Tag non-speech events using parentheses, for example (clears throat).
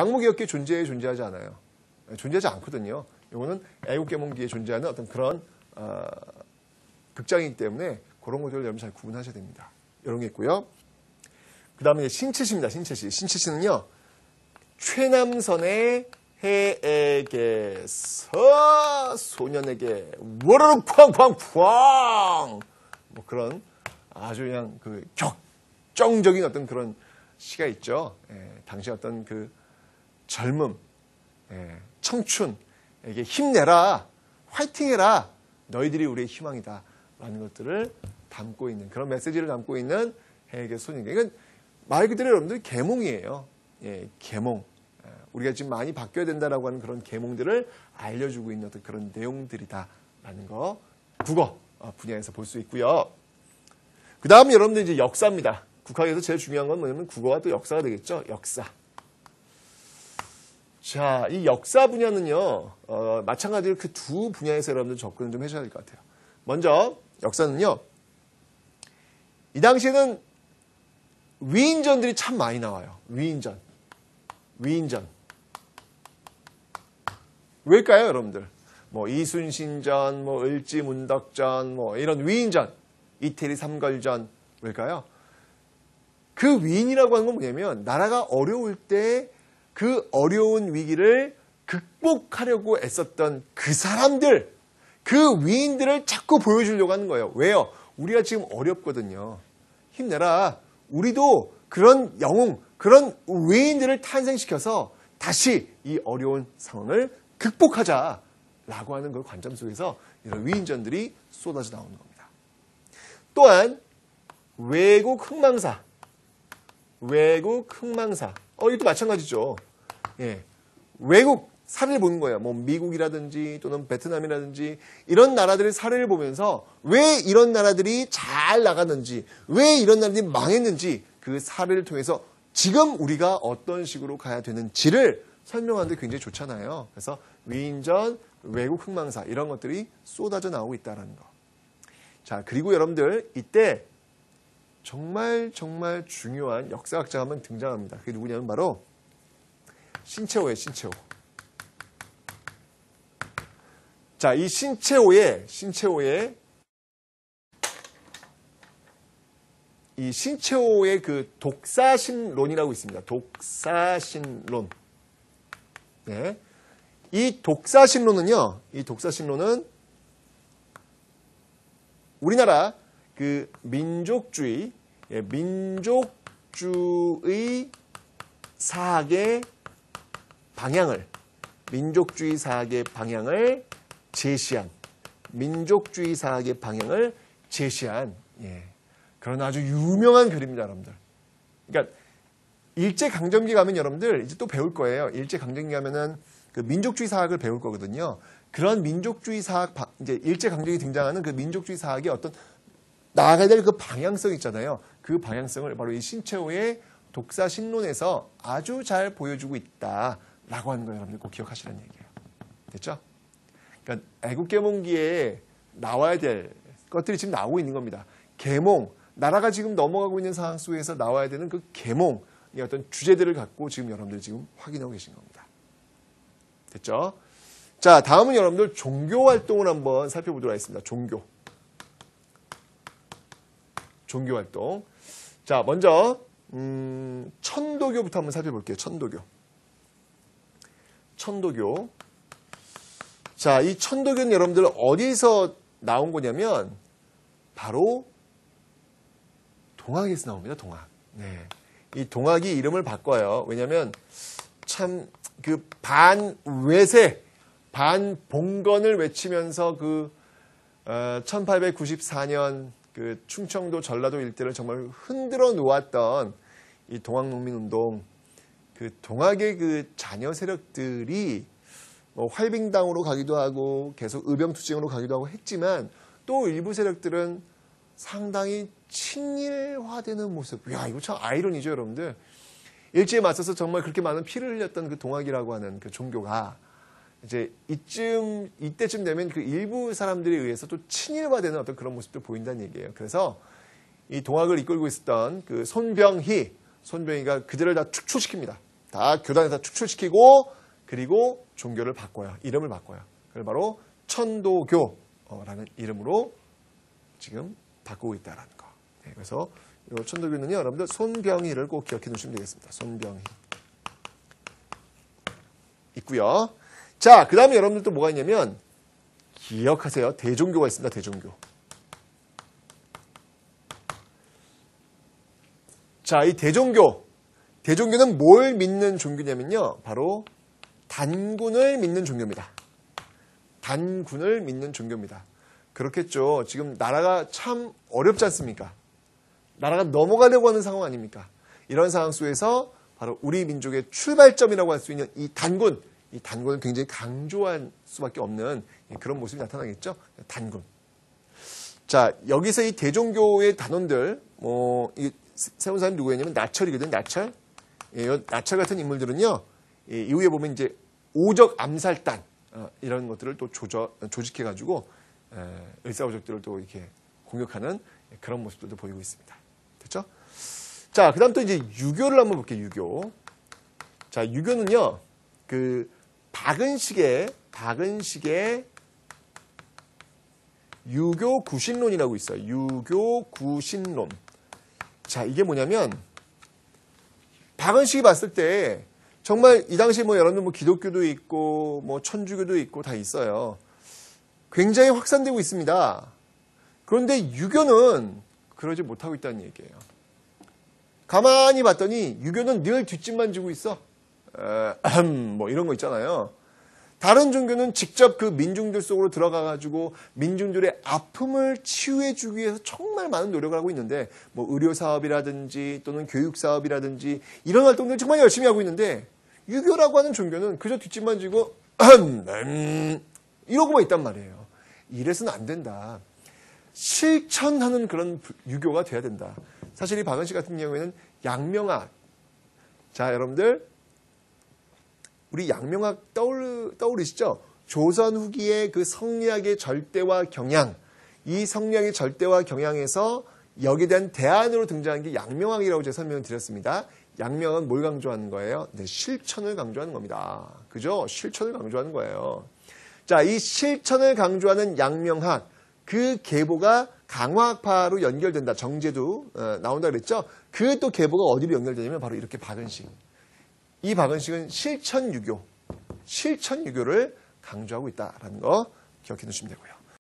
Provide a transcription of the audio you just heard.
광무개혁기에 존재해 존재하지 않아요. 존재하지 않거든요. 이거는 애국계몽기에 존재하는 어떤 그런 어, 극장이기 때문에 그런 것들을 여러분 잘 구분하셔야 됩니다. 이런 게 있고요. 그 다음에 신채시입니다. 신채시. 신채시는요. 최남선의 해에게서 소년에게 워르르 쾅쾅쾅 뭐 그런 아주 그냥 그 격정적인 어떤 그런 시가 있죠. 예, 당시 어떤 그 젊음, 예, 청춘에게 힘내라, 화이팅해라, 너희들이 우리의 희망이다. 라는 것들을 담고 있는 그런 메시지를 담고 있는 해에게 소년. 이건 말 그대로 여러분들 계몽이에요. 예, 계몽. 예, 우리가 지금 많이 바뀌어야 된다라고 하는 그런 계몽들을 알려주고 있는 어떤 그런 내용들이다라는 거 국어 어, 분야에서 볼 수 있고요. 그 다음 여러분들 이제 역사입니다. 국학에서 제일 중요한 건 뭐냐면 국어와 또 역사가 되겠죠. 역사. 자, 이 역사 분야는요, 어, 마찬가지로 그 두 분야에서 여러분들 접근을 좀 해줘야 될 것 같아요. 먼저, 역사는요, 이 당시에는 위인전들이 참 많이 나와요. 위인전. 위인전. 왜일까요, 여러분들? 뭐, 이순신전, 뭐, 을지문덕전, 뭐, 이런 위인전. 이태리 삼걸전. 왜일까요? 그 위인이라고 하는 건 뭐냐면, 나라가 어려울 때 그 어려운 위기를 극복하려고 애썼던 그 사람들, 그 위인들을 자꾸 보여주려고 하는 거예요. 왜요? 우리가 지금 어렵거든요. 힘내라. 우리도 그런 영웅, 그런 위인들을 탄생시켜서 다시 이 어려운 상황을 극복하자라고 하는 그 관점 속에서 이런 위인전들이 쏟아져 나오는 겁니다. 또한 외국 흥망사, 외국 흥망사, 어 이것도 마찬가지죠. 예, 외국 사례를 보는 거예요. 뭐 미국이라든지 또는 베트남이라든지 이런 나라들의 사례를 보면서 왜 이런 나라들이 잘 나갔는지, 왜 이런 나라들이 망했는지 그 사례를 통해서 지금 우리가 어떤 식으로 가야 되는지를 설명하는데 굉장히 좋잖아요. 그래서 위인전, 외국 흥망사 이런 것들이 쏟아져 나오고 있다는 거. 자, 그리고 여러분들 이때 정말 정말 중요한 역사학자가 한번 등장합니다. 그게 누구냐면 바로 신채호예요, 신채호. 자, 이 신채호의, 신채호의, 이 신채호의 그 독사신론이라고 있습니다. 독사신론. 네. 이 독사신론은요, 이 독사신론은 우리나라 그 민족주의, 예, 민족주의 사학의 방향을, 민족주의 사학의 방향을 제시한, 민족주의 사학의 방향을 제시한, 예, 그런 아주 유명한 글입니다, 여러분들. 그러니까, 일제 강점기 가면 여러분들 이제 또 배울 거예요. 일제 강점기 가면은 그 민족주의 사학을 배울 거거든요. 그런 민족주의 사학, 이제 일제 강점기 등장하는 그 민족주의 사학의 어떤 나아가야 될 그 방향성 있잖아요. 그 방향성을 바로 이 신채호의 독사 신론에서 아주 잘 보여주고 있다 라고 하는 걸 여러분들 꼭 기억하시라는 얘기예요. 됐죠? 그러니까 애국계몽기에 나와야 될 것들이 지금 나오고 있는 겁니다. 계몽, 나라가 지금 넘어가고 있는 상황 속에서 나와야 되는 그 계몽의 어떤 주제들을 갖고 지금 여러분들 지금 확인하고 계신 겁니다. 됐죠? 자, 다음은 여러분들 종교 활동을 한번 살펴보도록 하겠습니다. 종교. 종교 활동. 자, 먼저 음, 천도교부터 한번 살펴볼게요. 천도교. 천도교. 자, 이 천도교는 여러분들 어디서 나온 거냐면 바로 동학에서 나옵니다. 동학. 네. 이 동학이 이름을 바꿔요. 왜냐하면 참 그 반외세, 반봉건을 외치면서 그 어, 1894년 그 충청도 전라도 일대를 정말 흔들어 놓았던 이 동학농민운동 그 동학의 그 자녀 세력들이 뭐 활빙당으로 가기도 하고 계속 의병투쟁으로 가기도 하고 했지만 또 일부 세력들은 상당히 친일화되는 모습. 야 이거 참 아이러니죠 여러분들. 일제에 맞서서 정말 그렇게 많은 피를 흘렸던 그 동학이라고 하는 그 종교가 이제 이쯤 이때쯤 되면 그 일부 사람들에 의해서 또 친일화되는 어떤 그런 모습도 보인다는 얘기예요. 그래서 이 동학을 이끌고 있었던 그 손병희, 손병희가 그들을 다 축소시킵니다. 다 교단에서 축출시키고 그리고 종교를 바꿔요. 이름을 바꿔요. 그걸 바로 천도교라는 이름으로 지금 바꾸고 있다라는 거. 네, 그래서 이 천도교는요, 여러분들 손병희를 꼭 기억해 두시면 되겠습니다. 손병희. 있고요. 자, 그 다음에 여러분들 또 뭐가 있냐면 기억하세요. 대종교가 있습니다. 대종교. 자, 이 대종교. 대종교는 뭘 믿는 종교냐면요. 바로 단군을 믿는 종교입니다. 단군을 믿는 종교입니다. 그렇겠죠. 지금 나라가 참 어렵지 않습니까? 나라가 넘어가려고 하는 상황 아닙니까? 이런 상황 속에서 바로 우리 민족의 출발점이라고 할 수 있는 이 단군, 이 단군을 굉장히 강조할 수밖에 없는 그런 모습이 나타나겠죠. 단군. 자, 여기서 이 대종교의 단원들, 뭐, 이 세운 사람이 누구였냐면 나철이거든, 나철. 예, 요 나철 같은 인물들은요, 이 이후에 보면 이제 오적 암살단, 어, 이런 것들을 또 조저, 조직해가지고, 에, 을사오적들을 또 이렇게 공격하는 그런 모습들도 보이고 있습니다. 됐죠? 자, 그 다음 또 이제 유교를 한번 볼게요, 유교. 자, 유교는요, 그, 박은식의, 박은식의 유교 구신론이라고 있어요. 유교 구신론. 자, 이게 뭐냐면, 박은식이 봤을 때, 정말 이 당시에 뭐 여러분들 뭐 기독교도 있고, 뭐 천주교도 있고 다 있어요. 굉장히 확산되고 있습니다. 그런데 유교는 그러지 못하고 있다는 얘기예요. 가만히 봤더니 유교는 늘 뒷짐만 지고 있어. 에, (clears throat) 뭐 이런 거 있잖아요. 다른 종교는 직접 그 민중들 속으로 들어가 가지고 민중들의 아픔을 치유해 주기 위해서 정말 많은 노력을 하고 있는데 뭐 의료 사업이라든지 또는 교육 사업이라든지 이런 활동들 정말 열심히 하고 있는데 유교라고 하는 종교는 그저 뒷짐만 지고 (clears throat) 음, 이러고만 있단 말이에요. 이래서는 안 된다. 실천하는 그런 유교가 돼야 된다. 사실 이 박은 씨 같은 경우에는 양명학. 자, 여러분들 우리 양명학 떠올, 떠오르시죠? 조선 후기의 그 성리학의 절대와 경향, 이 성리학의 절대와 경향에서 여기에 대한 대안으로 등장한 게 양명학이라고 제가 설명을 드렸습니다. 양명은 뭘 강조하는 거예요? 네, 실천을 강조하는 겁니다. 그죠? 실천을 강조하는 거예요. 자, 이 실천을 강조하는 양명학, 그 계보가 강화학파로 연결된다. 정제도 어, 나온다 그랬죠? 그 또 계보가 어디로 연결되냐면 바로 이렇게 박은식. 이 박은식은 실천 유교, 실천 유교를 강조하고 있다라는 거 기억해 두시면 되고요.